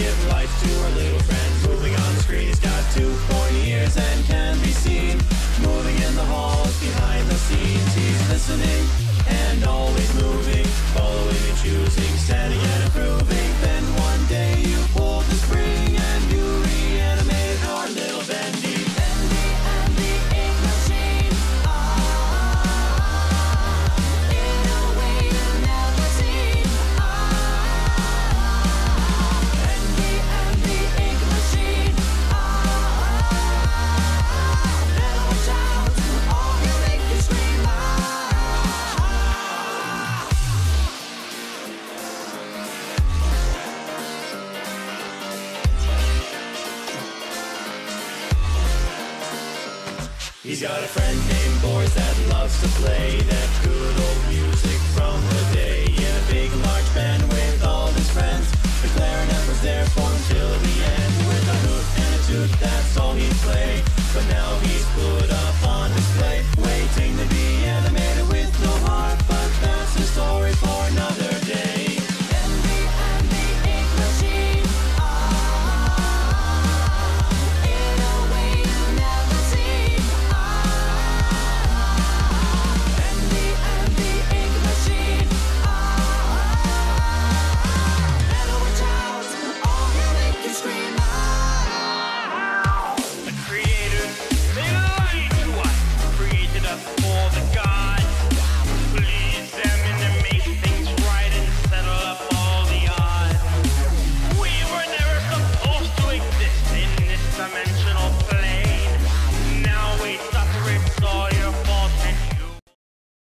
Give life to our little friend. Moving on the screen, he's got two pointy ears and can be seen. Moving in the halls behind the scenes. He's listening and always moving, following and choosing, standing and improving. He's got a friend named Boris that loves to play